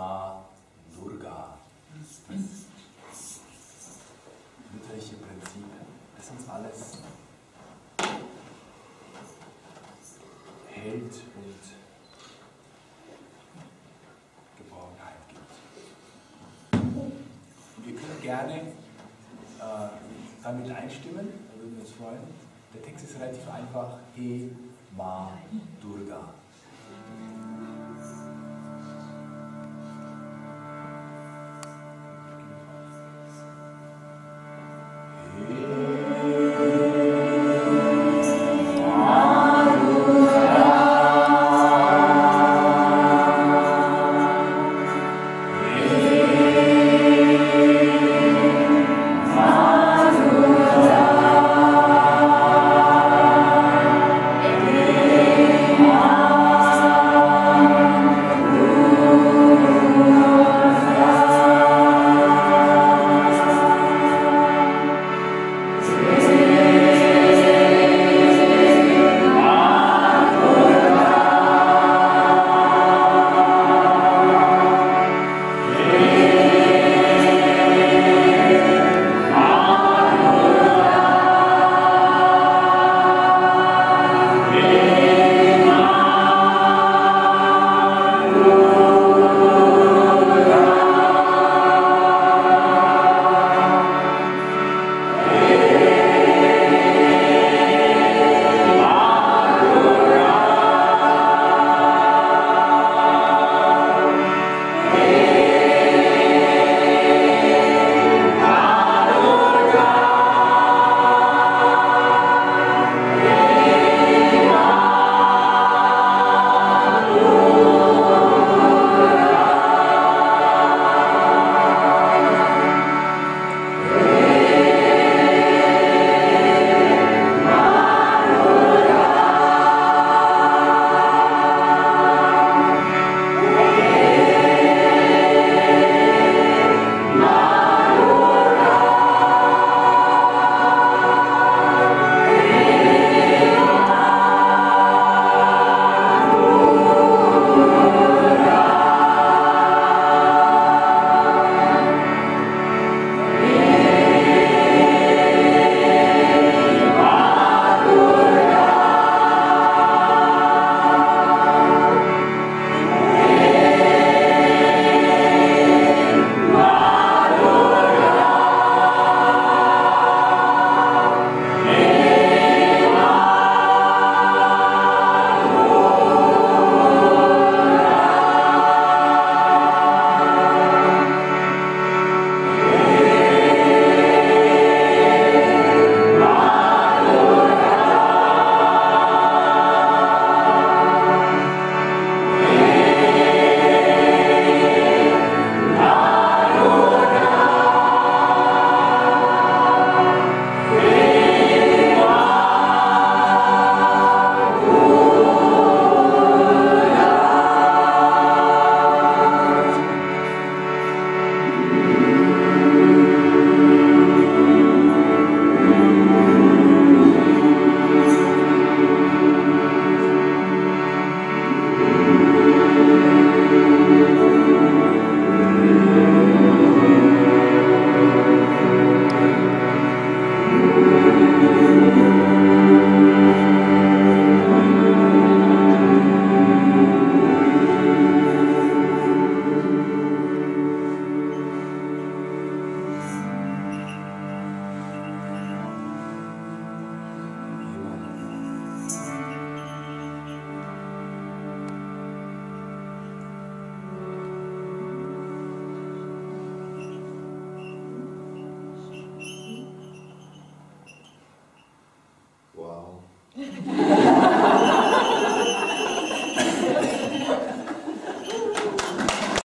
Ma Durga. Mütterliche Prinzip, das uns alles hält und Geborgenheit gibt. Und wir können gerne äh, damit einstimmen, da würden wir uns freuen. Der Text ist relativ einfach. He Ma Durga.